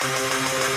Música